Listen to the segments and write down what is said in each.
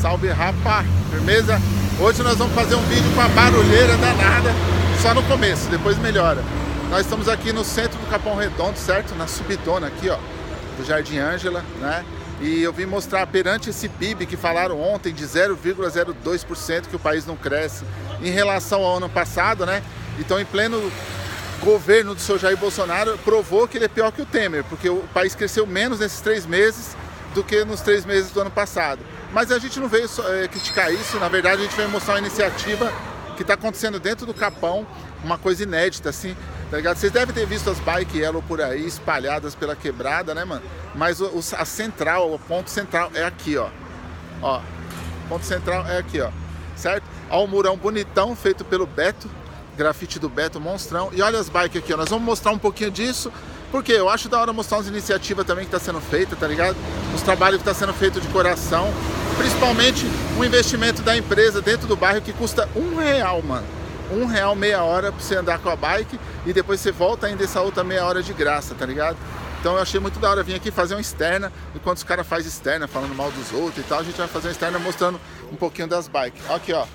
salve rapa, firmeza? Hoje nós vamos fazer um vídeo com a barulheira danada, só no começo, depois melhora. Nós estamos aqui no centro do Capão Redondo, certo? Na subidona aqui, ó, do Jardim Ângela, né? E eu vim mostrar perante esse PIB que falaram ontem de 0,02% que o país não cresce em relação ao ano passado, né? Então, em pleno governo do seu Jair Bolsonaro, provou que ele é pior que o Temer, porque o país cresceu menos nesses três meses do que nos três meses do ano passado. Mas a gente não veio é, criticar isso, na verdade a gente veio mostrar uma iniciativa que está acontecendo dentro do Capão, uma coisa inédita, assim, tá ligado? Vocês devem ter visto as bike yellow por aí, espalhadas pela quebrada, né, mano? Mas o, o, a central, o ponto central é aqui, ó. Ó, ponto central é aqui, ó. Certo? Ó, o murão bonitão feito pelo Beto, grafite do Beto, monstrão. E olha as bikes aqui, ó. Nós vamos mostrar um pouquinho disso, porque eu acho da hora mostrar umas iniciativas também que está sendo feita, tá ligado? Os trabalhos que está sendo feito de coração. Principalmente o investimento da empresa dentro do bairro que custa um real, mano. Um real meia hora pra você andar com a bike e depois você volta ainda essa outra meia hora de graça, tá ligado? Então eu achei muito da hora vir aqui fazer uma externa, enquanto os caras fazem externa, falando mal dos outros e tal, a gente vai fazer uma externa mostrando um pouquinho das bikes. Aqui, ó.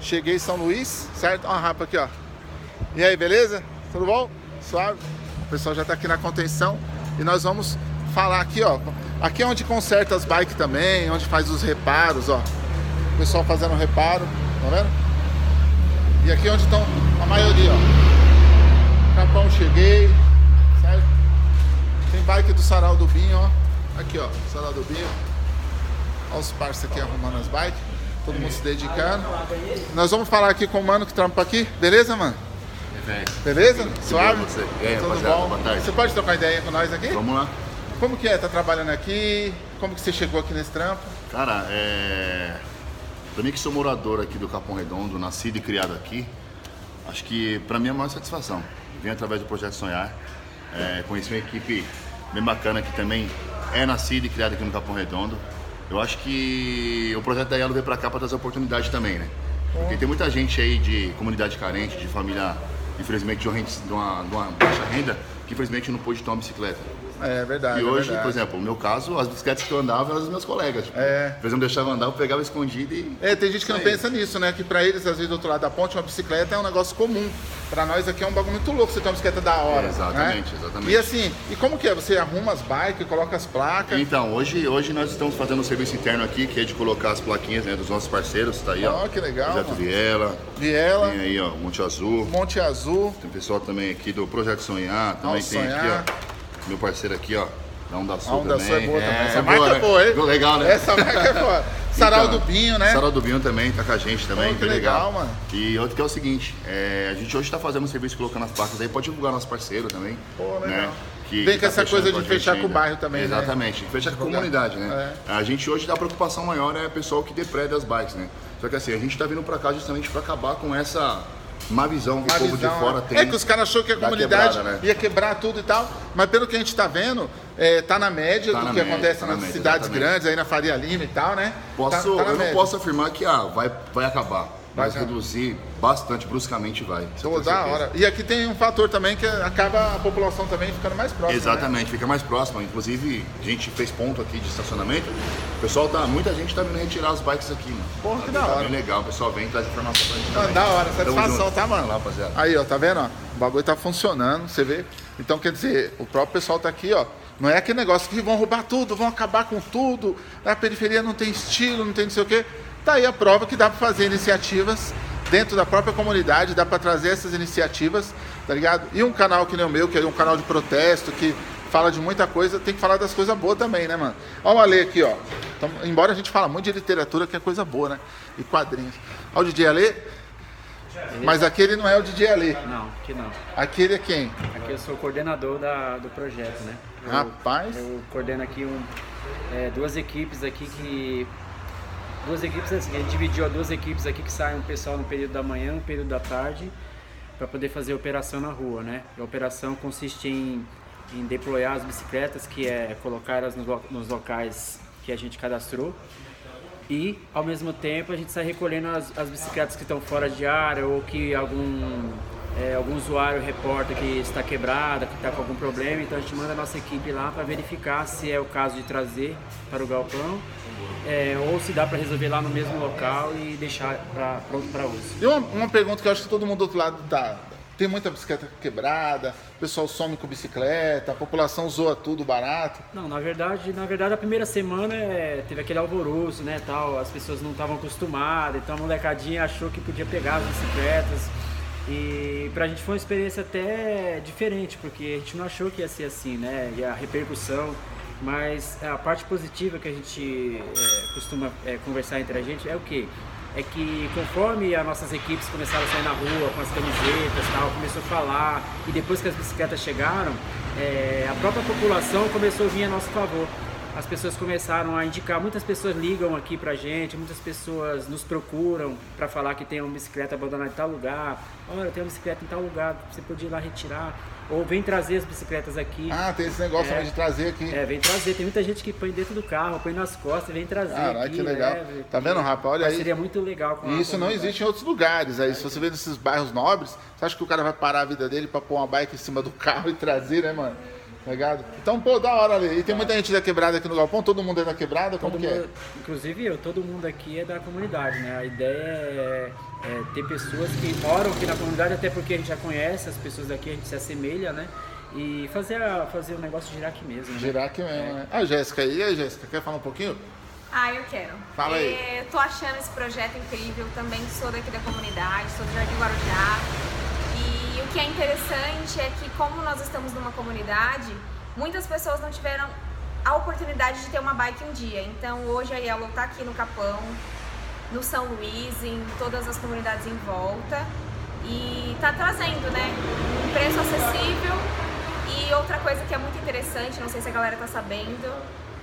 Cheguei em São Luís, certo? Ó a rapa aqui, ó. E aí, beleza? Tudo bom? Suave? O pessoal já tá aqui na contenção e nós vamos falar aqui, ó. Aqui é onde conserta as bikes também, onde faz os reparos, ó. O pessoal fazendo reparo, tá vendo? E aqui é onde estão a maioria, ó. Capão cheguei, certo? Tem bike do Sarau do Binho, ó. Aqui, ó, Sarau do Binho. Olha os parceiros aqui arrumando as bikes. Todo mundo se dedicando. Nós vamos falar aqui com o mano que trampa aqui, beleza, mano? Beleza? Suave? Você. E aí, Tudo rapaziada, bom? boa tarde. Você pode trocar ideia com nós aqui? Vamos lá. Como que é? Tá trabalhando aqui? Como que você chegou aqui nesse trampo? Cara, é. Pra mim que sou morador aqui do Capão Redondo, nascido e criado aqui, acho que pra mim é a maior satisfação. Vim através do Projeto Sonhar, é, conheci uma equipe bem bacana que também é nascida e criada aqui no Capão Redondo. Eu acho que o projeto da Yellow veio pra cá pra trazer oportunidade também, né? Porque tem muita gente aí de comunidade carente, de família, infelizmente, de uma, de uma baixa renda, que infelizmente não pôde ter uma bicicleta. É verdade. E é hoje, verdade. por exemplo, no meu caso, as bicicletas que eu andava eram dos meus colegas. Tipo, É. Por exemplo, deixava andar, eu pegava escondido e. É, tem gente que não pensa nisso, né? Que pra eles, às vezes, do outro lado da ponte, uma bicicleta é um negócio comum. Pra nós aqui é um bagulho muito louco você ter uma bicicleta da hora. É, exatamente, né? exatamente. E assim, e como que é? Você arruma as bikes, coloca as placas. Então, hoje, hoje nós estamos fazendo um serviço interno aqui, que é de colocar as plaquinhas né, dos nossos parceiros, tá aí, ó. Ó, que legal, Projeto mano. Viela, Viela, tem aí, ó, Monte Azul. Monte Azul. Tem pessoal também aqui do Projeto Sonhar, também tem Sonhar. aqui, ó. Meu parceiro aqui, ó. Da Onda Sul A Onda. Sul é boa também. Essa é marca é né? boa, hein? Legal, né? Essa marca é foda. Sarau Então, do né? Sarau do também tá com a gente também, Pô, que bem legal, mano. E outro que é o seguinte, é, a gente hoje tá fazendo um serviço colocando as placas aí, pode divulgar nosso parceiro também. Pô, legal. Né? Que, Vem que com essa coisa de fechar com o ainda. bairro também, né? Exatamente, fechar com a comunidade, né? É. A gente hoje, a preocupação maior é o pessoal que depreda as bikes, né? Só que assim, a gente tá vindo pra cá justamente pra acabar com essa má visão que Uma o povo visão, de fora é. tem. É que os caras achou que a da comunidade quebrada, né? ia quebrar tudo e tal, mas pelo que a gente tá vendo, é, tá na média Tá do na que média, acontece tá na nas média, cidades exatamente. grandes, aí na Faria Lima e tal, né? Posso, Tá- tá na eu não média. posso afirmar que ah, vai, vai acabar, mas acabar. reduzir bastante, bruscamente vai. tenho da hora. E aqui tem um fator também que acaba a população também ficando mais próxima. né? Exatamente, fica mais próximo. Inclusive, a gente fez ponto aqui de estacionamento. O pessoal tá, muita gente tá vindo retirar as bikes aqui, mano. Porra, que tá, da tá hora. bem legal, o pessoal vem e traz informação pra gente. Também. da hora, satisfação, tá, mano? Vai lá, rapaziada. Aí, ó, tá vendo, ó? O bagulho tá funcionando, você vê? Então, quer dizer, o próprio pessoal tá aqui, ó. Não é aquele negócio que vão roubar tudo, vão acabar com tudo, a periferia não tem estilo, não tem não sei o quê. Tá aí a prova que dá pra fazer iniciativas dentro da própria comunidade, dá pra trazer essas iniciativas, tá ligado? E um canal que nem o meu, que é um canal de protesto, que fala de muita coisa, tem que falar das coisas boas também, né, mano? Ó o Ale aqui, ó. Então, embora a gente fala muito de literatura, que é coisa boa, né? E quadrinhos. Ó o DJ Ale. Mas aquele não é o DJ Ale. Não, aqui não. Aquele é quem? Aqui eu sou o coordenador da, do projeto, né? Eu, Rapaz. Eu coordeno aqui um, é, duas equipes aqui que. Duas equipes assim, a gente dividiu a duas equipes aqui que saem um pessoal no período da manhã, um período da tarde, para poder fazer operação na rua, né? A operação consiste em, em deployar as bicicletas, que é colocar elas nos, nos locais que a gente cadastrou. E, ao mesmo tempo, a gente sai recolhendo as, as bicicletas que estão fora de área ou que algum é, algum usuário reporta que está quebrada, que está com algum problema, então a gente manda a nossa equipe lá para verificar se é o caso de trazer para o galpão é, ou se dá para resolver lá no mesmo local e deixar pra, pronto para uso. E uma, uma, pergunta que eu acho que todo mundo do outro lado tá. Tem muita bicicleta quebrada, o pessoal some com bicicleta, a população zoa tudo barato. Não, na verdade, na verdade a primeira semana é, teve aquele alvoroço, né, tal, as pessoas não estavam acostumadas, então a molecadinha achou que podia pegar as bicicletas. E pra gente foi uma experiência até diferente, porque a gente não achou que ia ser assim, né? E a repercussão. Mas a parte positiva que a gente é, costuma é, conversar entre a gente é o que? É que conforme as nossas equipes começaram a sair na rua com as camisetas tal, começou a falar, e depois que as bicicletas chegaram, é, a própria população começou a vir a nosso favor as pessoas começaram a indicar, muitas pessoas ligam aqui pra gente, muitas pessoas nos procuram para falar que tem uma bicicleta abandonada em tal lugar. Olha, tem uma bicicleta em tal lugar, você podia ir lá retirar. Ou vem trazer as bicicletas aqui. Ah, tem esse negócio é, de trazer aqui. É, vem trazer. Tem muita gente que põe dentro do carro, põe nas costas, vem trazer. Caralho, que legal. Leve, tá vendo, rapaz? Olha aí. Seria muito legal. e isso não existe em outros lugares. Aí, se você vê nesses bairros nobres, você acha que o cara vai parar a vida dele para pôr uma bike em cima do carro e trazer, né, mano? Ligado? Então, pô, da hora ali. E tem muita gente da quebrada aqui no Galpão, todo mundo é da quebrada, como todo que é? mundo, é? Inclusive eu, todo mundo aqui é da comunidade, né? A ideia é, é, ter pessoas que moram aqui na comunidade, até porque a gente já conhece as pessoas daqui, a gente se assemelha, né? E fazer, a, fazer o negócio girar aqui mesmo. Né? Girar aqui mesmo, é. né? A Jéssica, e aí, Jéssica, quer falar um pouquinho? Ah, eu quero. Fala aí. É, tô achando esse projeto incrível, também sou daqui da comunidade, sou do Jardim Guarujá que é interessante é que, como nós estamos numa comunidade, muitas pessoas não tiveram a oportunidade de ter uma bike um dia. Então, hoje a Yellow está aqui no Capão, no São Luís, em todas as comunidades em volta e está trazendo, né, um preço acessível e outra coisa que é muito interessante, não sei se a galera está sabendo,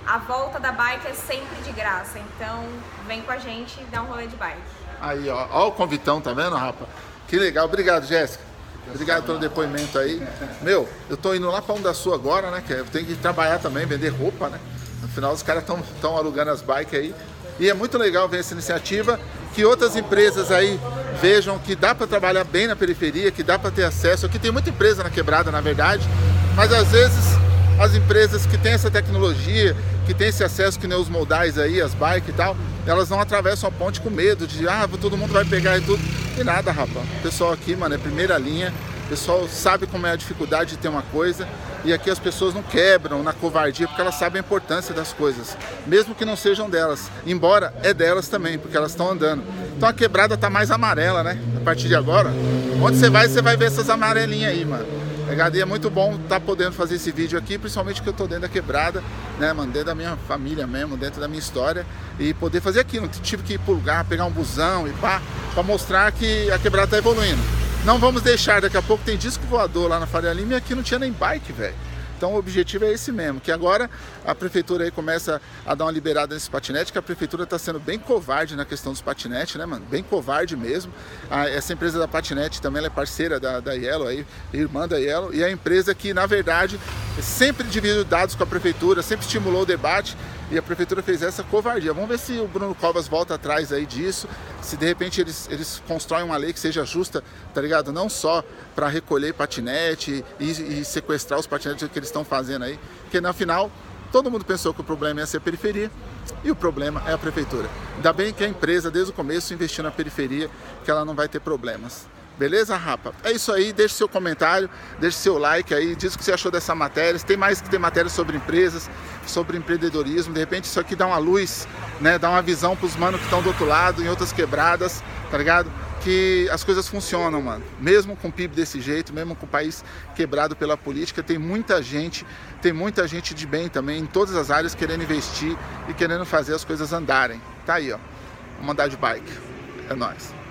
a volta da bike é sempre de graça. Então, vem com a gente e dá um rolê de bike. Aí, ó, ó o convitão, tá vendo, rapa? Que legal. Obrigado, Jéssica. Obrigado pelo depoimento aí. Meu, eu tô indo lá para um da sua agora, né? Que eu tenho que trabalhar também, vender roupa, né? Afinal, os caras estão alugando as bikes aí. E é muito legal ver essa iniciativa, que outras empresas aí vejam que dá para trabalhar bem na periferia, que dá para ter acesso. Aqui tem muita empresa na quebrada, na verdade, mas às vezes as empresas que têm essa tecnologia, que têm esse acesso que nem os moldais aí, as bikes e tal, elas não atravessam a ponte com medo de, ah, todo mundo vai pegar e tudo. E nada, rapaz. O pessoal aqui, mano, é primeira linha. O pessoal sabe como é a dificuldade de ter uma coisa. E aqui as pessoas não quebram na covardia porque elas sabem a importância das coisas. Mesmo que não sejam delas. Embora é delas também, porque elas estão andando. Então a quebrada tá mais amarela, né? A partir de agora. Onde você vai, você vai ver essas amarelinhas aí, mano. E é muito bom estar tá podendo fazer esse vídeo aqui, principalmente que eu tô dentro da quebrada, né, mano? Dentro da minha família mesmo, dentro da minha história. E poder fazer aqui. Não tive que ir pro lugar, pegar um busão e pá, pra mostrar que a quebrada tá evoluindo. Não vamos deixar, daqui a pouco tem disco voador lá na Faria Lima e aqui não tinha nem bike, velho. Então o objetivo é esse mesmo, que agora a prefeitura aí começa a dar uma liberada nesse patinete, que a prefeitura está sendo bem covarde na questão dos patinetes, né, mano? Bem covarde mesmo. A, essa empresa da patinete também é parceira da, da Yellow aí, irmã da Yellow, e é a empresa que, na verdade, sempre dividiu dados com a prefeitura, sempre estimulou o debate e a prefeitura fez essa covardia. Vamos ver se o Bruno Covas volta atrás aí disso, se de repente eles, eles constroem uma lei que seja justa, tá ligado? Não só para recolher patinete e, e, sequestrar os patinetes que eles estão fazendo aí, porque na final todo mundo pensou que o problema ia ser a periferia e o problema é a prefeitura. Ainda bem que a empresa desde o começo investiu na periferia, que ela não vai ter problemas. Beleza, rapa? É isso aí, deixe seu comentário, deixe seu like aí, diz o que você achou dessa matéria. Tem mais que ter matéria sobre empresas, sobre empreendedorismo. De repente isso aqui dá uma luz, né? Dá uma visão pros manos que estão do outro lado, em outras quebradas, tá ligado? Que as coisas funcionam, mano. Mesmo com o PIB desse jeito, mesmo com o país quebrado pela política, tem muita gente, tem muita gente de bem também em todas as áreas querendo investir e querendo fazer as coisas andarem. Tá aí, ó. Vamos andar de bike. É nóis.